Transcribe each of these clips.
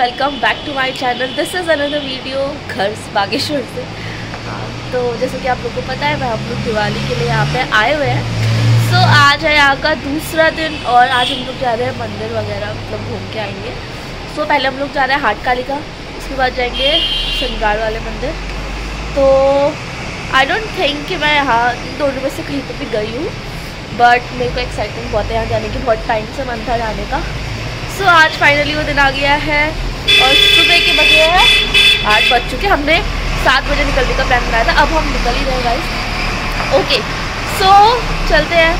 Welcome back to my channel this is another video घर बागेश्वर से। हाँ, तो जैसे कि आप लोग को पता है मैं हम लोग दिवाली के लिए यहाँ पे आए हुए हैं। सो so, आज है यहाँ का दूसरा दिन और आज हम लोग जा रहे हैं मंदिर वगैरह मतलब घूम के आएँगे। सो so, पहले हम लोग जा रहे हैं हाट काली का उसके बाद जाएँगे शनिवार वाले मंदिर। तो आई डोंट थिंक कि मैं यहाँ दोनों में से कहीं पर भी गई हूँ बट मेरे को एक्साइटमेंट बहुत है यहाँ जाने की बहुत टाइम से मन था जाने का। सो so, आज फाइनली वो दिन आ गया है। सुबह के बजे हैं। आठ बज चुके हमने सात बजे निकलने का प्लान बनाया था। अब हम निकल ही रहे गाइस ओके सो चलते हैं।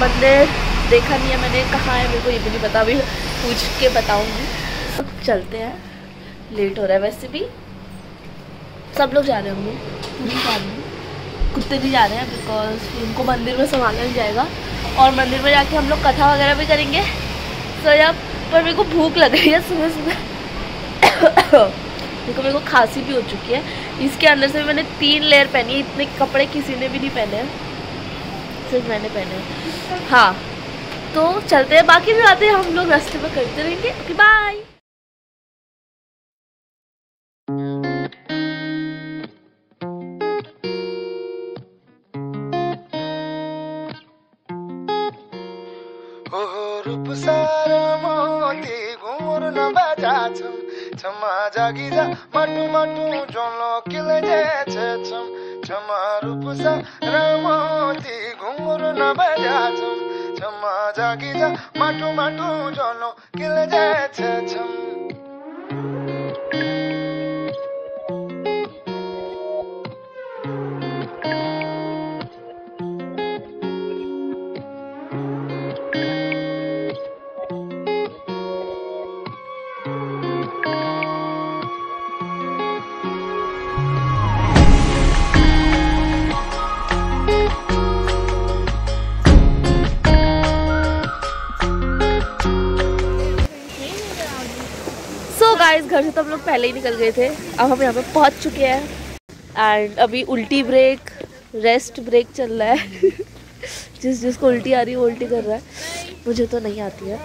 मंदिर देखा नहीं है मैंने। कहाँ है, मेरे को ये भी नहीं पता। अभी पूछ के बताऊँगी। चलते हैं। लेट हो रहा है वैसे भी। सब लोग जा रहे होंगे। कुत्ते भी जा रहे हैं बिकॉज़ उनको मंदिर में संभालना नहीं जाएगा। और मंदिर में जाके हम लोग कथा वगैरह भी करेंगे। सो जब पर मेरे को भूख लग रही है सुबह सुबह देखो, मेरे को खांसी भी हो चुकी है। इसके अंदर से मैंने तीन लेयर पहनी है। इतने कपड़े किसी ने भी नहीं पहने सिर्फ़ मैंने पहने हैं। तो चलते हैं, बाकी भी हैं, हम लोग रास्ते पर करते रहेंगे। ओके बाय मोती घुर्न छमा जागिरा माटु माटु जोलो छम छमा छम घर से तो हम लोग पहले ही निकल गए थे। अब हम यहाँ पे पहुँच चुके हैं। एंड अभी उल्टी ब्रेक रेस्ट ब्रेक चल रहा है। जिस जिसको उल्टी आ रही है उल्टी कर रहा है। मुझे तो नहीं आती है।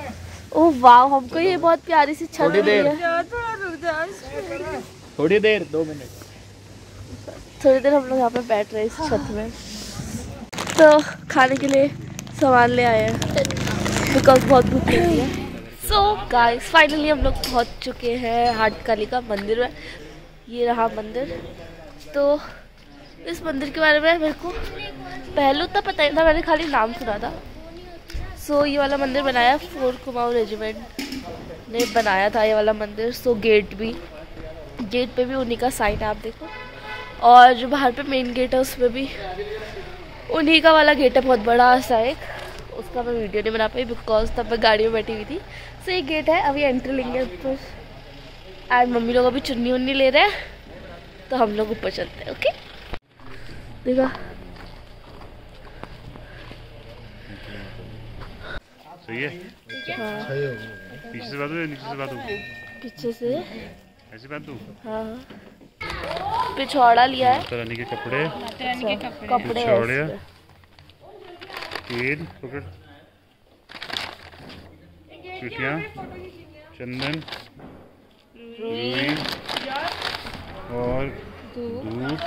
ओह वाह हमको ये बहुत प्यारी सी छत थोड़ी मिली देर। है। थोड़ी देर दो मिनट। थोड़ी देर हम लोग यहाँ पे बैठ रहे हैं इस छत में। तो खाने के लिए सामान ले आए हैं। बिकॉज़ बहुत भूख लगी है। सो गाइस फाइनली हम लोग पहुँच चुके हैं हाट काली का मंदिर में। ये रहा मंदिर। तो इस मंदिर के बारे में मेरे को पहले उतना पता नहीं था, मैंने खाली नाम सुना था। सो ये वाला मंदिर बनाया फोर कुमाऊँ रेजिमेंट ने बनाया था ये वाला मंदिर। सो गेट भी गेट पे भी उन्हीं का साइन है, आप देखो। और जो बाहर पे मेन गेट है, उसमें भी उन्हीं का वाला गेट है, बहुत बड़ा सा एक। उसका मैं वीडियो नहीं बना पाई बिकॉज़ तब मैं गाड़ी में बैठी हुई थी। सो ये गेट है अभी एंट्री लेंगे ऊपर। एंड मम्मी लोग अभी चुन्नी उन्नी ले रहे हैं तो हम लोग ऊपर चलते हैं ओके देखा। सही है? हाँ पीछे से बात हो नीचे से बात हो? पीछे से। ऐसी बात हो? हाँ पिछौड़ा लिया है। माता के कपड़े। अच्छा, कपड़े। पिछौड़े। तेल पकड़ चुटिया चंदन और दूध।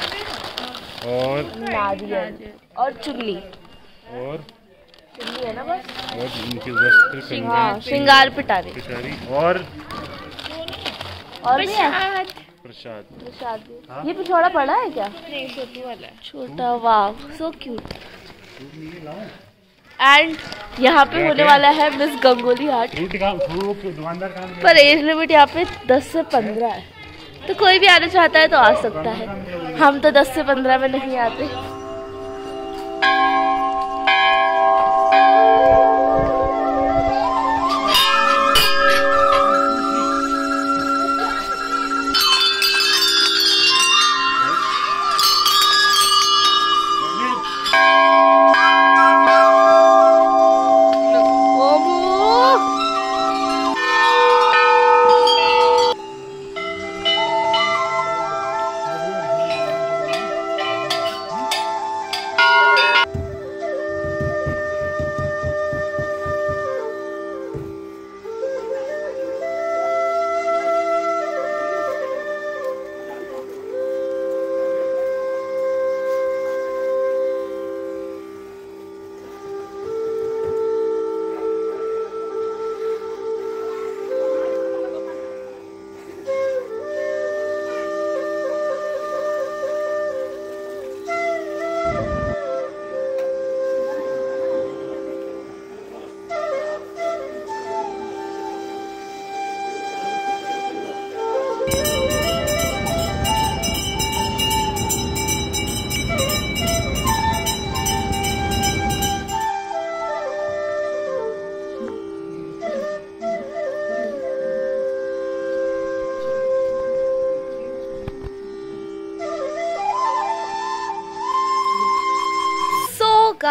और नारियल। और चुन्नी और चुन्नी है ना बस? और इनके वस्त्र हाँ श्रृंगार पिटारी। पिटारी। और और भी है? प्रसाद। प्रसाद। ये पिछौड़ा पड़ा है क्या? नहीं छोटू वाला छोटा वाह सो क्यूट एंड यहाँ पे होने वाला है मिस गंगोली हाट काम पर एज लिमिट यहाँ पे 10 से 15 है। तो कोई भी आना चाहता है तो आ सकता है। हम तो 10 से 15 में नहीं आते।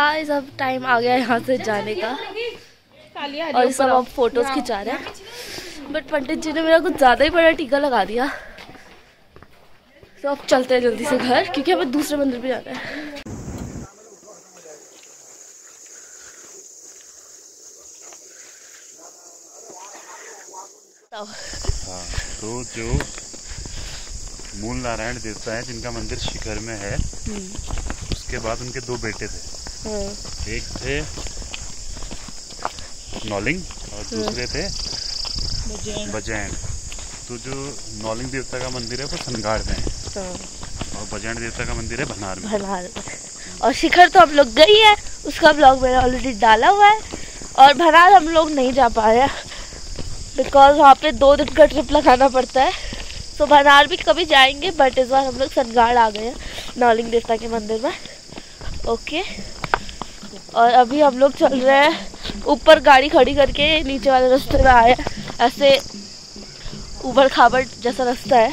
गाइस अब टाइम आ गया यहाँ से जाने का। और ये सब अब फ़ोटोज़ खिंचा रहे हैं। बट पंडित जी ने मेरा कुछ ज़्यादा ही बड़ा टीका लगा दिया। तो अब चलते हैं जल्दी से घर क्योंकि हमें दूसरे मंदिर पे जाना है। हाँ तो जो मूल नारायण देवता है जिनका मंदिर शिखर में है उसके बाद उनके दो बेटे थे। एक थे नौलिंग और दूसरे थे बजैन। तो जो नौलिंग देवता का मंदिर है वो सनगाड़ में है। हाँ, और बजैन देवता का मंदिर है भनार में। में। और शिखर तो हम लोग गई है उसका ब्लॉग मैंने ऑलरेडी डाला हुआ है। और भनार हम लोग नहीं जा पा रहे बिकॉज़ वहाँ पे दो दिन का ट्रिप लगाना पड़ता है। तो भनार भी कभी जाएँगे बट इस बार हम लोग सनगाड़ आ गए हैं नौलिंग देवता के मंदिर में। ओके और अभी हम लोग चल रहे हैं। ऊपर गाड़ी खड़ी करके नीचे वाले रास्ते में आए ऐसे ऊबड़ खाबड़ जैसा रास्ता है।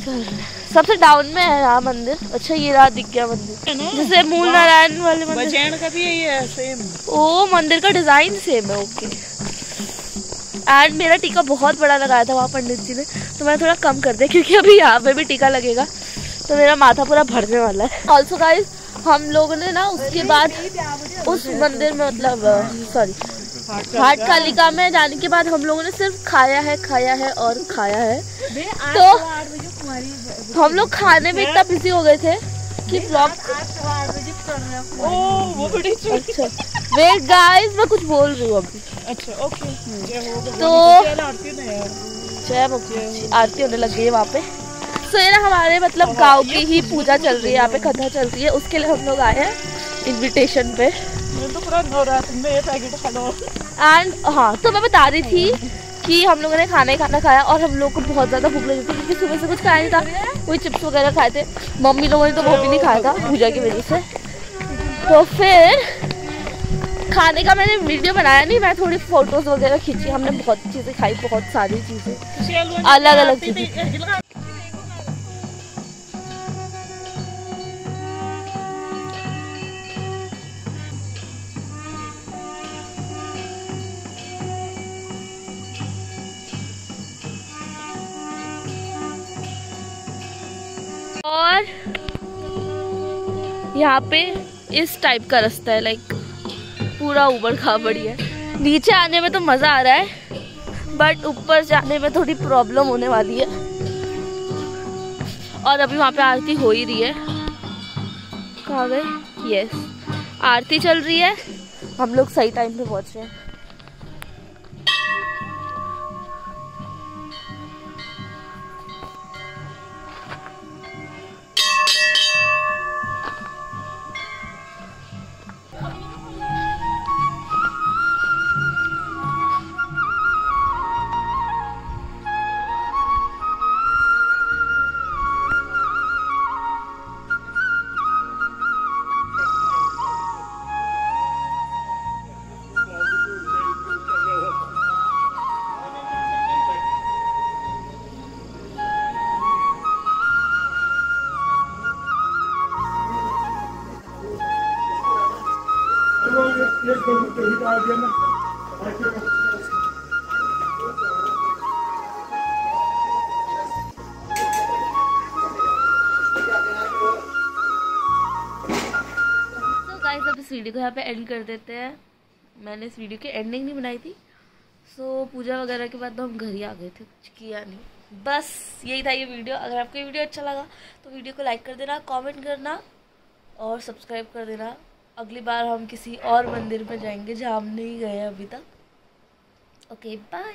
हैं। सबसे डाउन में है यहाँ मंदिर। अच्छा ये रहा दिख गया मंदिर। जैसे मूल नारायण वाले मंदिर। का भी यही है सेम ओ मंदिर का डिज़ाइन सेम है ओके एंड मेरा टीका बहुत बड़ा लगाया था वहाँ पंडित जी ने तो मैंने थोड़ा कम कर दिया क्योंकि अभी यहाँ पे भी टीका लगेगा। तो मेरा माथा पूरा भरने वाला है। ऑल्सो गाइस हम लोगों ने ना उसके बाद उस मंदिर में मतलब सॉरी घाट कालिका में जाने के बाद हम लोगों ने सिर्फ़ खाया है खाया है और खाया है। तो हम लोग खाने में इतना बिज़ी हो गए थे कि ब्लॉग वो बड़ी अच्छा। वेट गाइस मैं कुछ बोल रही हूँ अभी। अच्छा ओके तो- जय। आरती होने लग गई है वहाँ पे। सो ये ना हमारे मतलब गाँव की ही पूजा चल रही है यहाँ पे कथा चल रही है। उसके लिए हम लोग आए हैं इनविटेशन पे। मैंने तो एंड हाँ। तो मैं बता रही थी कि हम लोगों ने खाना ही खाना खाया और हम लोग को बहुत ज़्यादा भूख लगी थी क्योंकि सुबह से कुछ खाया नहीं था। कोई चिप्स वगैरह खाए थे। मम्मी लोगों ने तो वो भी नहीं खाया था पूजा की वजह से। तो फिर खाने का मैंने वीडियो बनाया नहीं मैं थोड़ी फ़ोटोज़ वगैरह खींची। हमने बहुत चीज़ें खाई बहुत सारी चीज़ें। अलग अलग चीज़ें। यहाँ पे इस टाइप का रास्ता है लाइक पूरा ऊबड़ खाबड़ है नीचे आने में तो मज़ा आ रहा है बट ऊपर जाने में थोड़ी प्रॉब्लम होने वाली है। और अभी वहाँ पे आरती हो ही रही है। कहाँ गए? यस आरती चल रही है। हम लोग सही टाइम पे पहुँच रहे हैं। तो गाइस अब इस वीडियो को यहाँ पे एंड कर देते हैं। मैंने इस वीडियो की एंडिंग नहीं बनाई थी। सो so, पूजा वगैरह के बाद तो हम घर ही आ गए थे। कुछ किया नहीं। बस यही था ये वीडियो अगर आपको ये वीडियो अच्छा लगा तो वीडियो को लाइक कर देना कमेंट करना और सब्सक्राइब कर देना। अगली बार हम किसी और मंदिर में जाएँगे जहाँ हम नहीं गए अभी तक। Okay bye